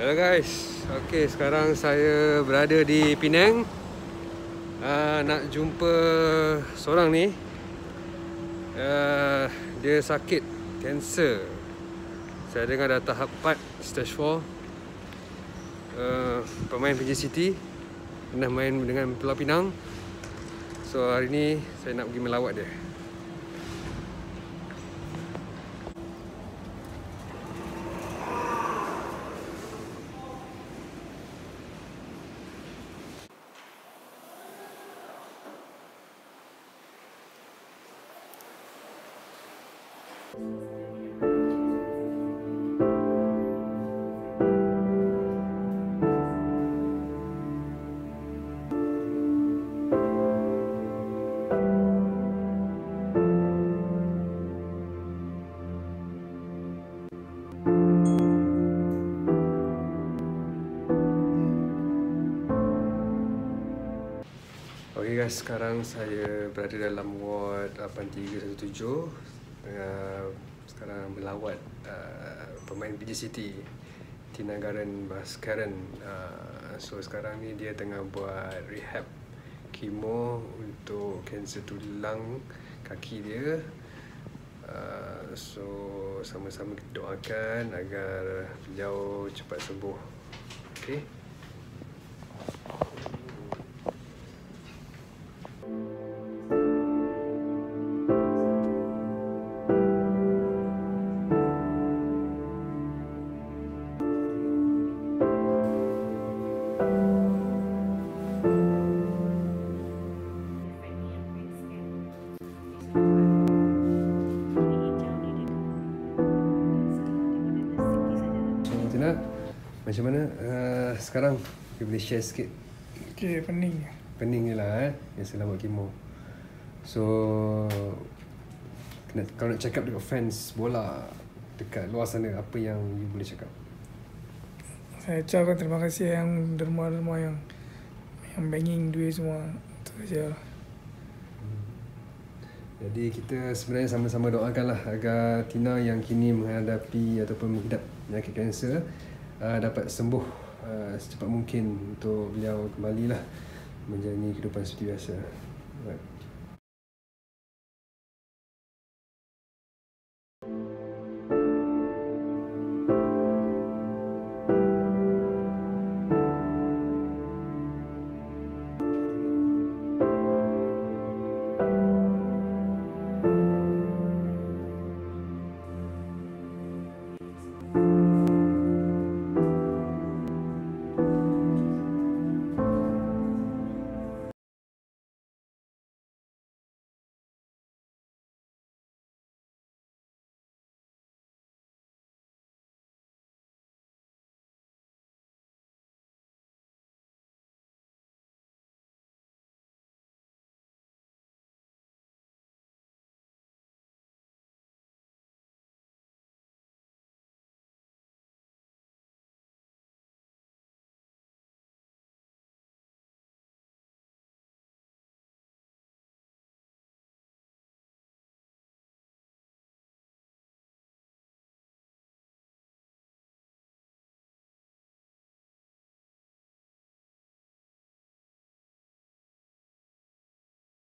Hello guys. Okey, sekarang saya berada di Penang. Uh, nak jumpa seorang ni. Uh, dia sakit kanser. Saya dengar dah tahap 4, stage 4. Uh, pemain PJ City. Pernah main dengan Pulau Pinang. So hari ni saya nak pergi melawat dia. Guys, sekarang saya berada dalam ward 8317 uh, Sekarang melawat uh, pemain PJ City Tina Garen Baskaren uh, So sekarang ni dia tengah buat rehab Kemo untuk kanser tulang kaki dia. Uh, So sama-sama kita doakan agar beliau cepat sembuh. Okay Tina, macam mana uh, sekarang kita boleh share sikit Okay, pening. pening je lah eh yang saya buat kemo. So kena, kalau nak cakap dekat fans bola dekat luar sana apa yang you boleh cakap? Saya ucapkan terima kasih yang derma-derma yang yang banging duit semua. Itu saja. Jadi kita sebenarnya sama-sama doakan lah agar Tina yang kini menghadapi ataupun menghidap penyakit kanser uh, dapat sembuh uh, secepat mungkin untuk beliau kembali lah menjalani kehidupan seperti biasa. Right.